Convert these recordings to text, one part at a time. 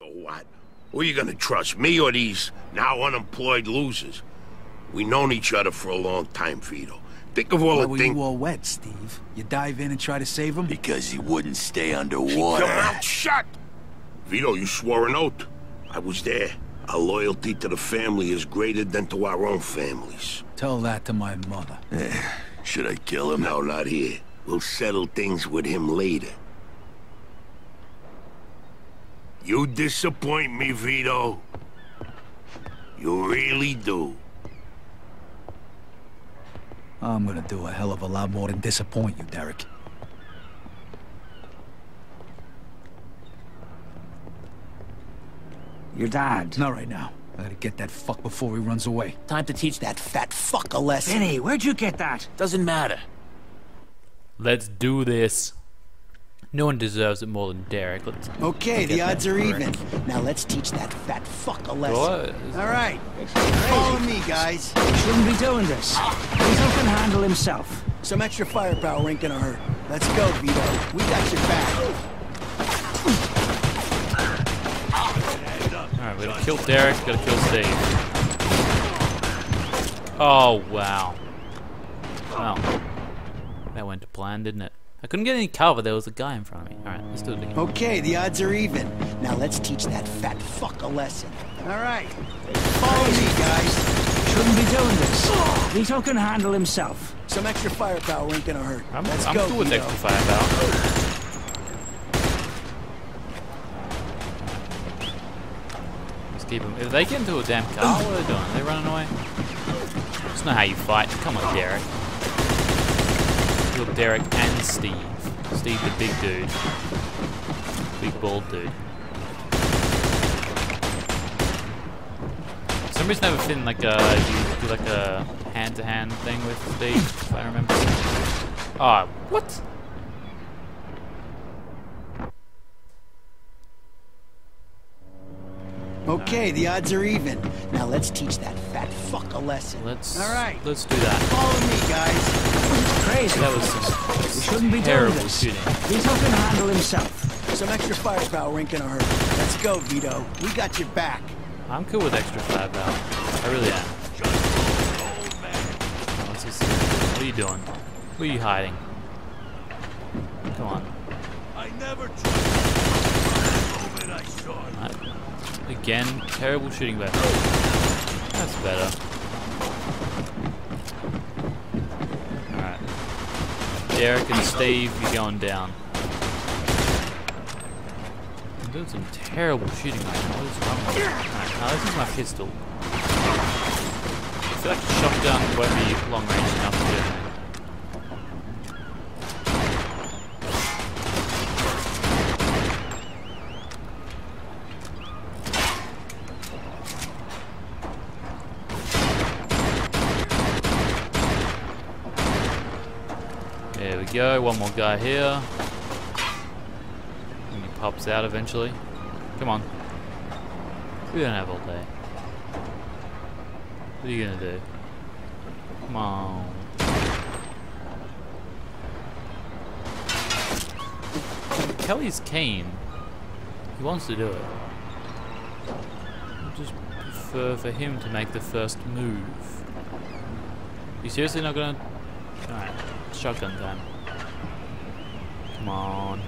So what? Who are you gonna trust, me or these now unemployed losers? We known each other for a long time, Vito. Think of all Why the were things... you all wet, Steve? You dive in and try to save him? Because he wouldn't stay Keep underwater. your mouth shut! Vito, you swore an oath. I was there. Our loyalty to the family is greater than to our own families. Tell that to my mother. Eh, should I kill him? No, not here. We'll settle things with him later. You disappoint me, Vito. You really do. I'm gonna do a hell of a lot more than disappoint you, Derek. Your dad. Not right now. I gotta get that fuck before he runs away. Time to teach that fat fuck a lesson. Vinny, where'd you get that? Doesn't matter. Let's do this. No one deserves it more than Derek. Let's Okay, the odds are correct. even. Now let's teach that fat fuck a lesson. What? All right, follow me, guys. Shouldn't be doing this. Vito can handle himself. Some extra firepower ain't gonna hurt. Let's go, Vito. We got your back. Alright, we gotta kill Derek, gotta kill Steve. Oh, wow. Well, that went to plan, didn't it? I couldn't get any cover, there was a guy in front of me. Alright, let's do it again. Okay, the odds are even. Now let's teach that fat fuck a lesson. All right, follow me, guys. Shouldn't be doing this. Vito can handle himself. Some extra firepower ain't gonna hurt. I'm, let's I'm go, cool with Vito. extra firepower. Let's keep them. If they get into a damn car, what are they doing? Are they running away? That's not how you fight. Come on, Derek. Derek and Steve. Steve, the big dude. Big bald dude. For some reason, I have a feeling like uh, you do like a hand-to-hand thing with Steve, if I remember. Ah, what? Okay, the odds are even. Now let's teach that fat fuck a lesson. Let's All right. let's do that. Follow me, guys. Crazy. That was some We shouldn't be doing terrible this. shooting. Vito can handle himself. Some extra firepower ain't gonna hurt. Let's go, Vito. We got your back. I'm cool with extra firepower. I really am. What's this? What are you doing? What are you hiding? Come on. I never trusted the moment I saw it. Alright. Again, terrible shooting back. That's better. Alright. Derek and Steve, you're going down. I'm doing some terrible shooting right now. Alright, now this is my pistol. I feel like a shotgun won't be long range enough to do anything. There we go, one more guy here. And he pops out eventually. Come on. We don't have all day. What are you gonna do? Come on. Kelly's keen. He wants to do it. I just prefer for him to make the first move. You seriously not gonna Alright, shotgun time. Come on.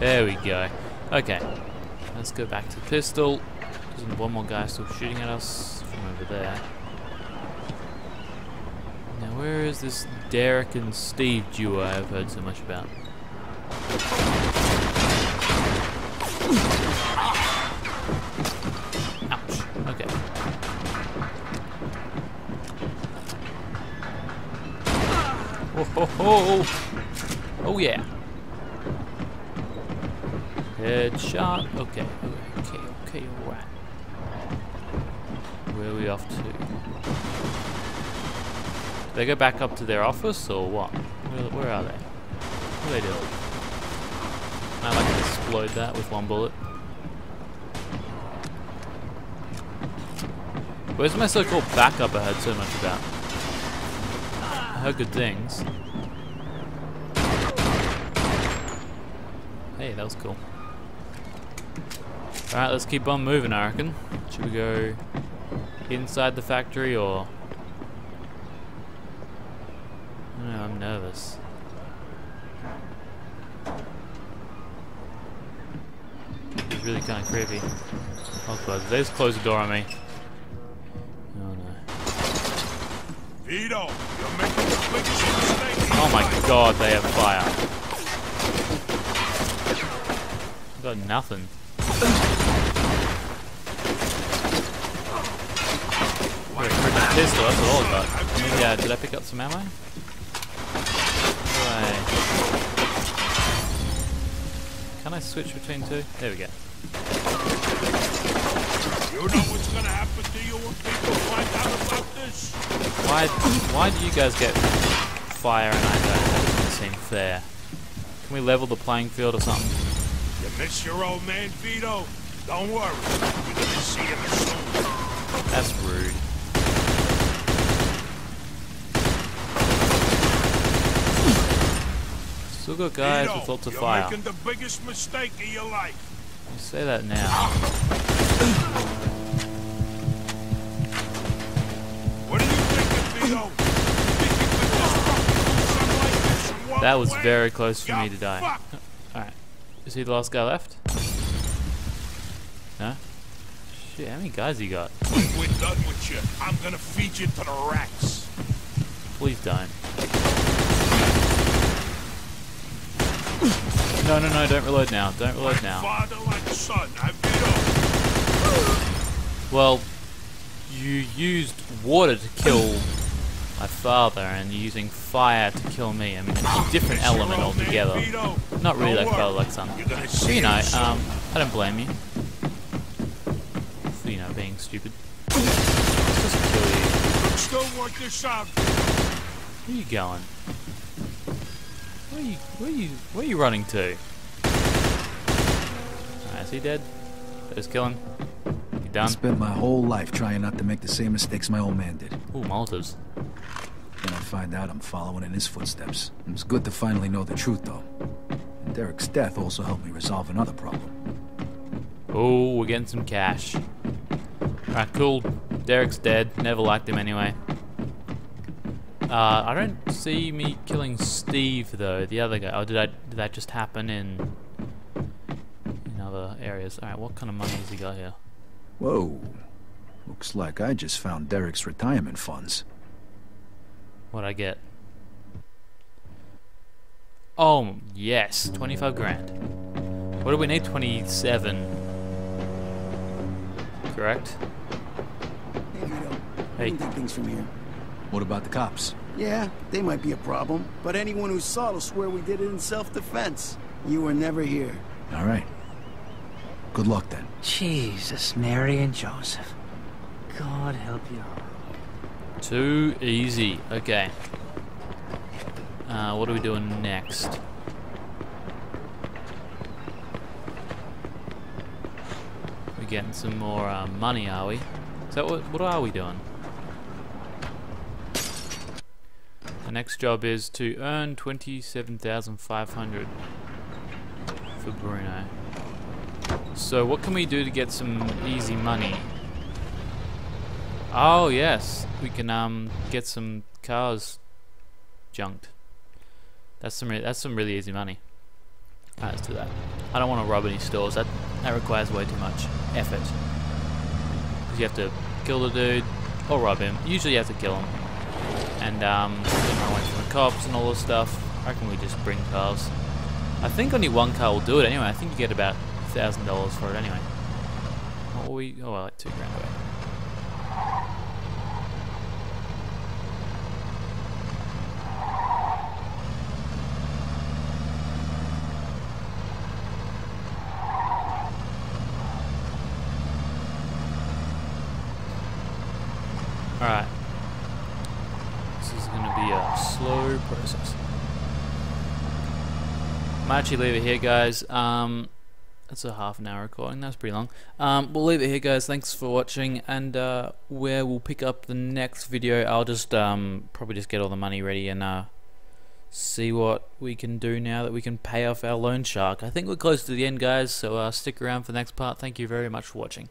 There we go. Okay, let's go back to the pistol. There's one more guy still shooting at us from over there. Now, where is this Derek and Steve duo I've heard so much about? Oh, ho, ho. oh yeah. Headshot. Okay. Okay. Okay. Alright. Where are we off to? Do they go back up to their office or what? Where, where are they? What are they doing? I like to explode that with one bullet. Where's my so-called backup I heard so much about? Heard good things. Hey, that was cool. Alright, let's keep on moving, I reckon. Should we go inside the factory or... No, I'm nervous. It's really kind of creepy. Oh god, they just closed the door on me. Oh no. Vito, you're making. Oh my god, they have fire. Got nothing. Got a freaking pistol, that's all I got. Yeah, uh, did I pick up some ammo? Right. Can I switch between two? There we go. You know what's gonna happen to you when people find out about this? Why why do you guys get fire and I don't? That doesn't seem fair. Can we level the playing field or something? You miss your old man, Vito? Don't worry. You're gonna see him soon. That's rude. Still got guys Vito, with lots of you're fire. making the biggest mistake of your life. You say that now. What are you thinking, Vito? Think you could just fucking do something like this and walk That was very close for me to die. Alright. Is he the last guy left? No? Shit, how many guys he got? When we're done with you, I'm gonna feed you to the rats. Please don't. No, no, no, don't reload now. Don't reload now. Father like son, I Vito. Well, you used water to kill my father, and you're using fire to kill me. I mean, it's a different your element altogether. Not really like father like But you know, um, I don't blame you. For, you know, being stupid. Let's. Let's still work this out. Where are you going? Where are you? Where are you? Where are you running to? Alright, is he dead? Just kill him. I spent my whole life trying not to make the same mistakes my old man did. Ooh, Molotovs. Then I find out I'm following in his footsteps. It's good to finally know the truth, though. And Derek's death also helped me resolve another problem. Oh, we're getting some cash. Alright, cool. Derek's dead. Never liked him anyway. Uh, I don't see me killing Steve though. The other guy. Oh, did I? Did that just happen in in other areas? All right. What kind of money has he got here? Whoa. Looks like I just found Derek's retirement funds. What'd I get? Oh yes, twenty-five grand. What do we need? Twenty-seven. Correct. Hey, Vito. Hey. I can take things from here. What about the cops? Yeah, they might be a problem, but anyone who saw will swear we did it in self-defense. You were never here. All right. Good luck then. Jesus, Mary and Joseph. God help you. Too easy. Okay. Uh, what are we doing next? We're getting some more uh, money, are we? Is that what? What are we doing? The next job is to earn twenty-seven thousand five hundred for Bruno. So what can we do to get some easy money? Oh yes, we can um get some cars junked. That's some that's some really easy money. Alright, let's do that. I don't want to rob any stores. That that requires way too much effort. 'Cause you have to kill the dude or rob him. Usually you have to kill him. And um, run away from the cops and all this stuff. I reckon we just bring cars. I think only one car will do it anyway. I think you get about thousand dollars for it anyway. What were we? Oh, well, like two grand away. Alright. This is going to be a slow process. I might actually leave it here, guys. Um, That's a half an hour recording. That's pretty long. Um, we'll leave it here, guys. Thanks for watching, and uh, where we'll pick up the next video, I'll just um, probably just get all the money ready and uh, see what we can do now that we can pay off our loan shark. I think we're close to the end, guys. So uh, stick around for the next part. Thank you very much for watching.